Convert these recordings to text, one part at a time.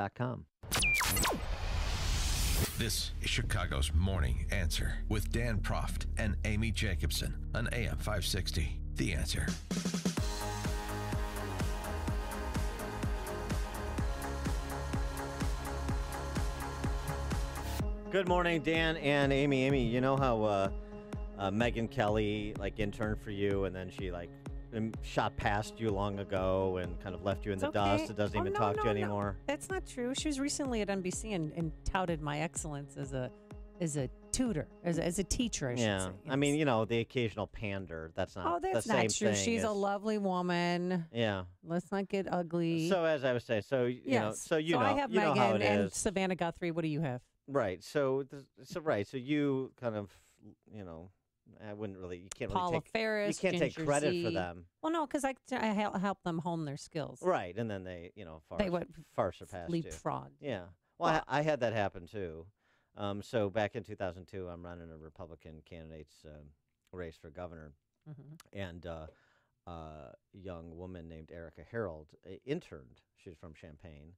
Inc.com. This is Chicago's Morning Answer with Dan Proft and Amy Jacobson on AM 560. The Answer. Good morning, Dan and Amy. Amy, you know how uh, uh, Megyn Kelly like interned for you, and then she like shot past you long ago and kind of left you in the okay. dust. It doesn't Oh, even no, talk to you no, no. anymore. That's not true. She was recently at NBC and, and touted my excellence as a as a tutor, as a, as a teacher. I should Yeah, say. I mean, you know, the occasional pander. That's not. oh, that's the not true. She's a lovely woman. Yeah. Let's not get ugly. So as I was saying, so you know, so you know, I have you know Megyn how it and is. Savannah Guthrie. What do you have? Right. So, so right. So you kind of, you know, I wouldn't really. You can't Paula really take. Faris. you can't take credit for them. Well, no, because I, I hel- help them hone their skills. Right. And then they, you know, far They would far surpassed you. Leapfrog. Yeah. Well, I, I had that happen too. Um, so back in 2002, I'm running a Republican candidate's um, race for governor, Mhm. and uh, a young woman named Erika Harold uh, interned. She's from Champaign.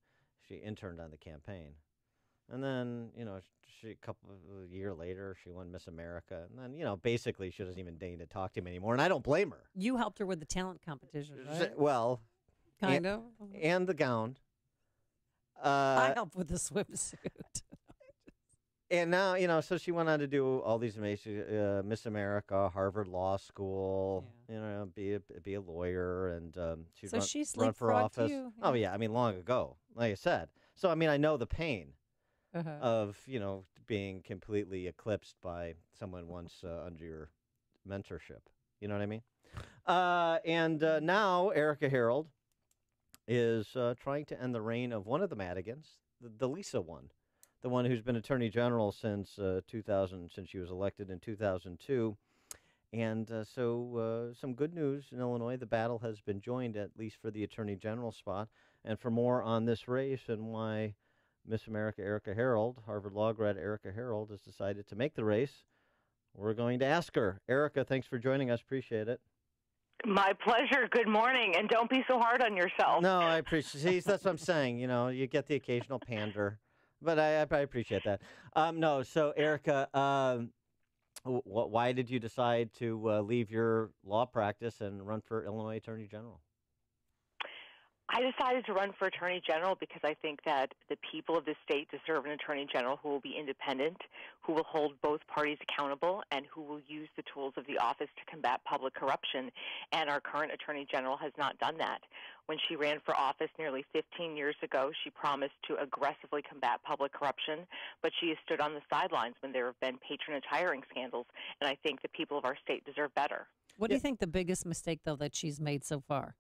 She interned on the campaign, and then you know she a couple of, a year later she won Miss America, and then you know basically she doesn't even deign to talk to him anymore, and I don't blame her. You helped her with the talent competition, right? Well, Kind of. and the gown. Uh, I helped with the swimsuit. and now you know so she went on to do all these amazing uh, miss america harvard law school you know be a be a lawyer and um, she'd So run, she's run for office you, oh yeah. yeah i mean long ago like i said so i mean i know the pain Uh-huh. of you know being completely eclipsed by someone once uh, under your mentorship you know what i mean uh, and uh, now erika harold is uh, trying to end the reign of one of the madigans the, the lisa one the one who's been attorney general since uh, 2000, since she was elected in 2002. And uh, so, uh, some good news in Illinois. The battle has been joined, at least for the attorney general spot. And for more on this race and why Miss America Erika Harold, Harvard Law grad Erika Harold, has decided to make the race, we're going to ask her. Erika, thanks for joining us. Appreciate it. My pleasure. Good morning, and don't be so hard on yourself. No, I appreciate. That's what I'm saying. You know, you get the occasional pander, but I, I, appreciate that. Um, no, so Erika, um, wh- wh- why did you decide to uh, leave your law practice and run for Illinois Attorney General? I decided to run for Attorney General because I think that the people of the state deserve an Attorney General who will be independent, who will hold both parties accountable, and who will use the tools of the office to combat public corruption. And our current Attorney General has not done that. When she ran for office nearly 15 years ago, she promised to aggressively combat public corruption, but she has stood on the sidelines when there have been patronage hiring scandals, and I think the people of our state deserve better. What do you think the biggest mistake, though, that she's made so far?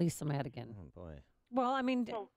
Lisa Madigan. Oh boy. Well, I mean, Well,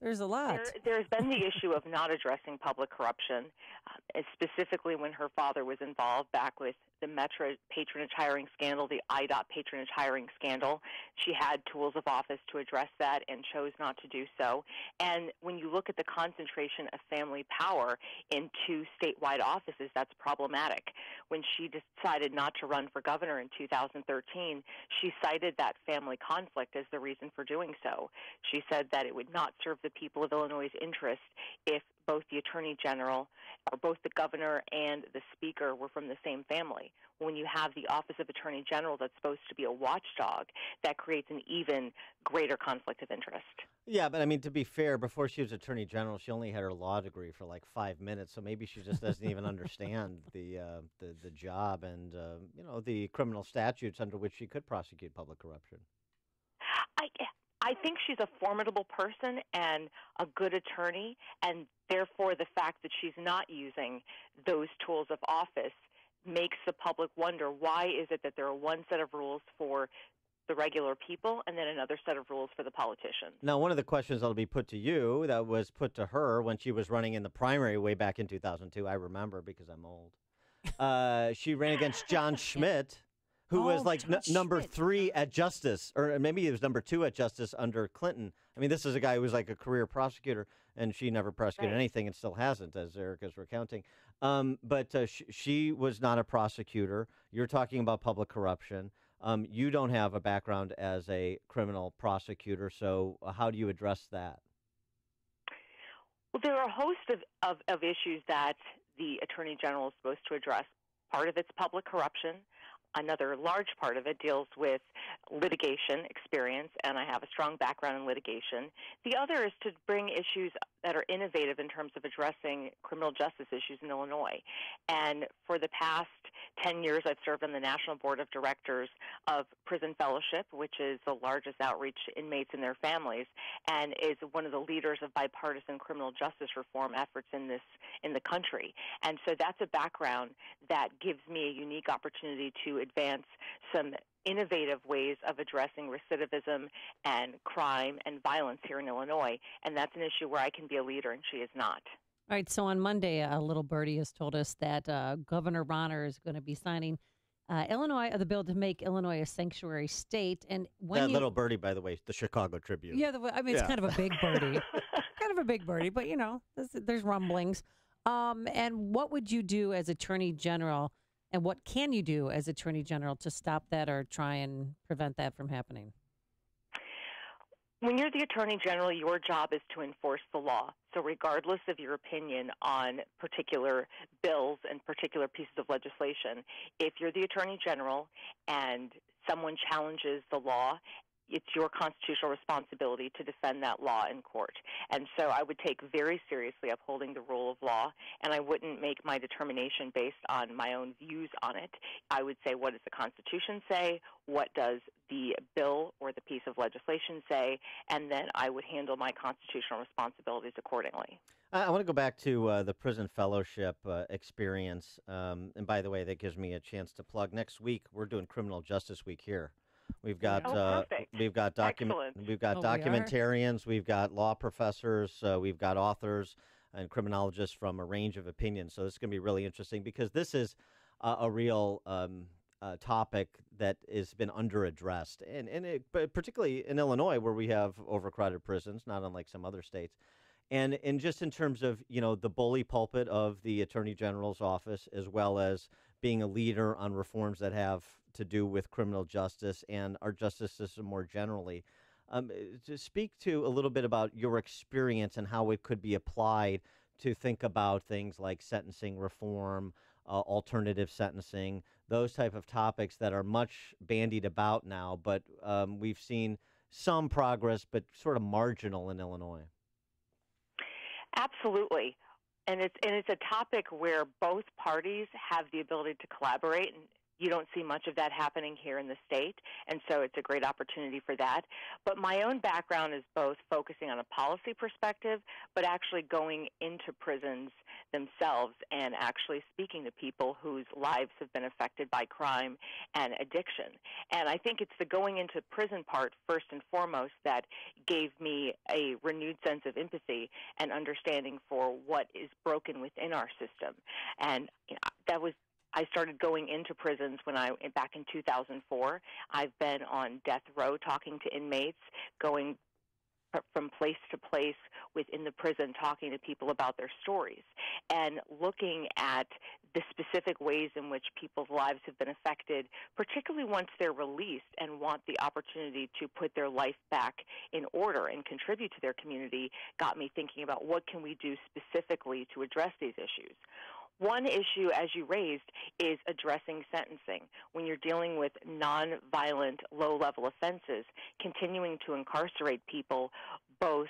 there's a lot. There, there's been the issue of not addressing public corruption, uh, specifically when her father was involved back with the Metra patronage hiring scandal, the IDOT patronage hiring scandal. She had tools of office to address that and chose not to do so. And when you look at the concentration of family power in two statewide offices, that's problematic. When she decided not to run for governor in 2013, she cited that family conflict as the reason for doing so. She said that it would not serve the people of Illinois' interest if both the attorney general or both the governor and the speaker were from the same family. When you have the office of attorney general that's supposed to be a watchdog, that creates an even greater conflict of interest. Yeah, but I mean, to be fair, before she was Attorney General, she only had her law degree for like five minutes, so maybe she just doesn't even understand the, uh, the the job and uh, you know the criminal statutes under which she could prosecute public corruption. I I think she's a formidable person and a good attorney, and therefore the fact that she's not using those tools of office makes the public wonder why is it that there are one set of rules for the regular people and then another set of rules for the politicians. Now, one of the questions that'll be put to you that was put to her when she was running in the primary way back in 2002, I remember because I'm old. Uh, she ran against John Schmidt, who was Oh, like n- number three at Justice, or maybe he was number two at Justice under Clinton. I mean, this is a guy who was like a career prosecutor, and she never prosecuted Right. anything and still hasn't, as Erika's recounting. Um, but uh, sh- she was not a prosecutor. You're talking about public corruption. Um, you don't have a background as a criminal prosecutor, so uh, how do you address that? Well, there are a host of, of, of issues that the Attorney General is supposed to address. Part of it's public corruption. Another large part of it deals with litigation experience, and I have a strong background in litigation. The other is to bring issues that are innovative in terms of addressing criminal justice issues in Illinois. And for the past 10 years, I've served on the National Board of Directors of Prison Fellowship, which is the largest outreach to inmates and their families, and is one of the leaders of bipartisan criminal justice reform efforts in this in the country. And so that's a background that gives me a unique opportunity to advance some innovative ways of addressing recidivism and crime and violence here in Illinois. And that's an issue where I can be a leader and she is not. All right. So on Monday, a little birdie has told us that uh, Governor Rauner is going to be signing uh, Illinois the bill to make Illinois a sanctuary state. And when that you, little birdie, by the way, the Chicago Tribune. yeah, the, I mean it's Yeah. kind of a big birdie, kind of a big birdie, but you know, there's, there's rumblings. Um, and what would you do as Attorney General, and what can you do as Attorney General to stop that or try and prevent that from happening? When you're the Attorney General, your job is to enforce the law. So, regardless of your opinion on particular bills and particular pieces of legislation, if you're the Attorney General and someone challenges the law, it's your constitutional responsibility to defend that law in court. And so I would take very seriously upholding the rule of law, and I wouldn't make my determination based on my own views on it. I would say, what does the Constitution say? What does the bill or the piece of legislation say? And then I would handle my constitutional responsibilities accordingly. I, want to go back to uh, the prison fellowship uh, experience. Um, and by the way, that gives me a chance to plug. Next week, we're doing Criminal Justice Week here. We've got Oh, uh, we've got document Excellent. we've got Oh, documentarians, we've got law professors, uh, we've got authors and criminologists from a range of opinions. So this is going to be really interesting because this is uh, a real um, uh, topic that has been underaddressed, and and it, but particularly in Illinois where we have overcrowded prisons, not unlike some other states. And and just in terms of you know the bully pulpit of the attorney general's office, as well as being a leader on reforms that have to do with criminal justice and our justice system more generally. Um, to speak to a little bit about your experience and how it could be applied to think about things like sentencing reform, uh, alternative sentencing, those type of topics that are much bandied about now, but um, we've seen some progress, but sort of marginal in Illinois. Absolutely. And it's and it's a topic where both parties have the ability to collaborate and you don't see much of that happening here in the state, and so it's a great opportunity for that. But my own background is both focusing on a policy perspective, but actually going into prisons themselves and actually speaking to people whose lives have been affected by crime and addiction. And I think it's the going into prison part, first and foremost, that gave me a renewed sense of empathy and understanding for what is broken within our system. And that was I started going into prisons when I back in 2004. I've been on death row talking to inmates, going Uh, from place to place within the prison talking to people about their stories and looking at the specific ways in which people's lives have been affected, particularly once they're released and want the opportunity to put their life back in order and contribute to their community, got me thinking about what can we do specifically to address these issues. One issue, as you raised, is addressing sentencing. When you're dealing with nonviolent, low level offenses, continuing to incarcerate people both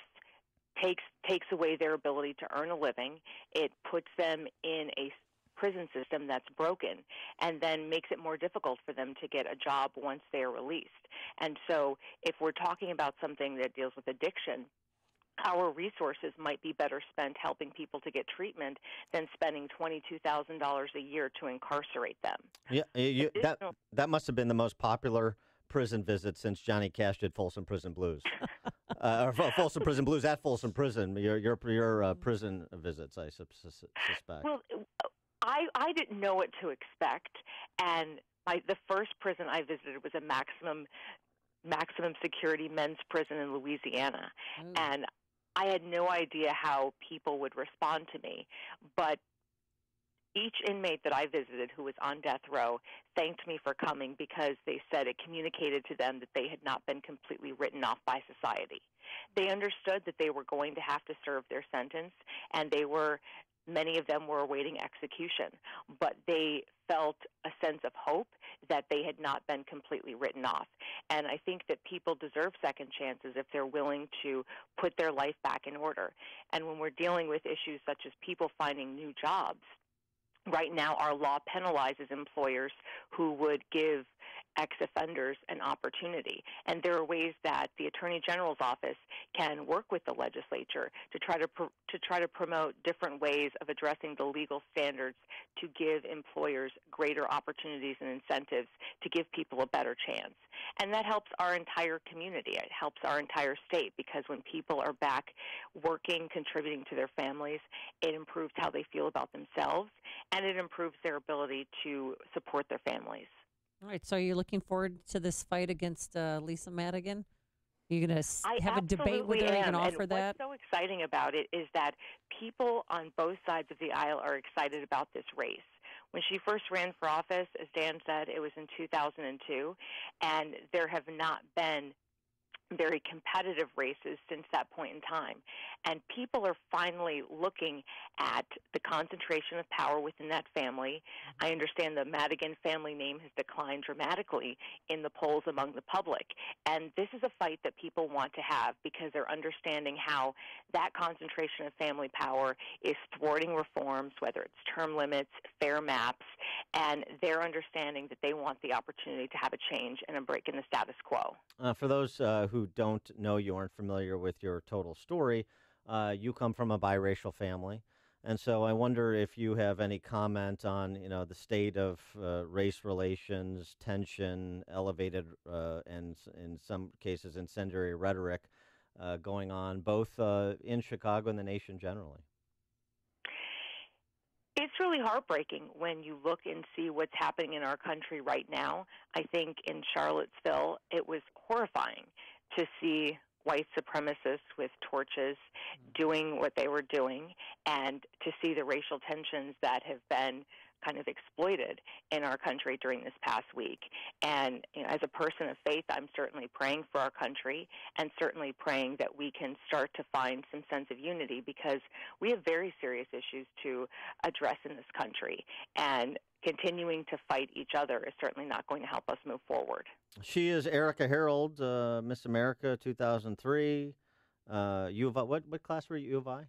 takes takes away their ability to earn a living. It puts them in a prison system that's broken and then makes it more difficult for them to get a job once they are released. And so if we're talking about something that deals with addiction, our resources might be better spent helping people to get treatment than spending $22,000 a year to incarcerate them. Yeah, you, that that must have been the most popular prison visit since Johnny Cash did Folsom Prison Blues, uh, or Folsom Prison Blues at Folsom Prison. Your your your uh, prison visits, I sus- sus- suspect. Well, I I didn't know what to expect, and my the first prison I visited was a maximum maximum security men's prison in Louisiana, Ooh. and I had no idea how people would respond to me, but each inmate that I visited who was on death row thanked me for coming because they said it communicated to them that they had not been completely written off by society. They understood that they were going to have to serve their sentence, and they were many of them were awaiting execution, but they felt a sense of hope that they had not been completely written off. And I think that people deserve second chances if they're willing to put their life back in order. And when we're dealing with issues such as people finding new jobs, right now our law penalizes employers who would give ex offenders an opportunity. And there are ways that the Attorney General's office can work with the legislature to try to to try to promote different ways of addressing the legal standards to give employers greater opportunities and incentives to give people a better chance. And that helps our entire community. It helps our entire state because when people are back working, contributing to their families, it improves how they feel about themselves and it improves their ability to support their families. All right. So are you looking forward to this fight against uh, Lisa Madigan? You're going to have a debate with her. You am. can offer and that. What's so exciting about it is that people on both sides of the aisle are excited about this race. When she first ran for office, as Dan said, it was in 2002, and there have not been very competitive races since that point in time. And people are finally looking at the concentration of power within that family. I understand the Madigan family name has declined dramatically in the polls among the public. And this is a fight that people want to have because they're understanding how that concentration of family power is thwarting reforms, whether it's term limits, fair maps, and they're understanding that they want the opportunity to have a change and a break in the status quo. Uh, for those uh, who don't know you, aren't familiar with your total story, uh, you come from a biracial family. And so I wonder if you have any comment on, you know, the state of uh, race relations, tension, elevated, uh, and in some cases incendiary rhetoric uh, going on both uh, in Chicago and the nation generally. It's really heartbreaking when you look and see what's happening in our country right now. I think in Charlottesville, it was horrifying to see white supremacists with torches doing what they were doing and to see the racial tensions that have been kind of exploited in our country during this past week. And you know, as a person of faith, I'm certainly praying for our country and certainly praying that we can start to find some sense of unity because we have very serious issues to address in this country. And continuing to fight each other is certainly not going to help us move forward. She is Erika Harold, uh, Miss America 2003. Uh, U of I, what, what class were you, U of I?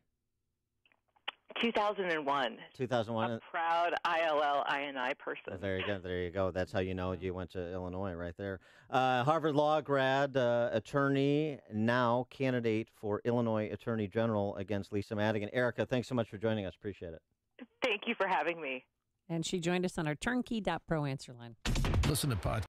2001. 2001. A proud Illini person. Oh, there you go. There you go. That's how you know you went to Illinois, right there. Uh, Harvard Law grad, uh, attorney, now candidate for Illinois Attorney General against Lisa Madigan. Erika, thanks so much for joining us. Appreciate it. Thank you for having me. And she joined us on our turnkey.pro answer line. Listen to podcasts.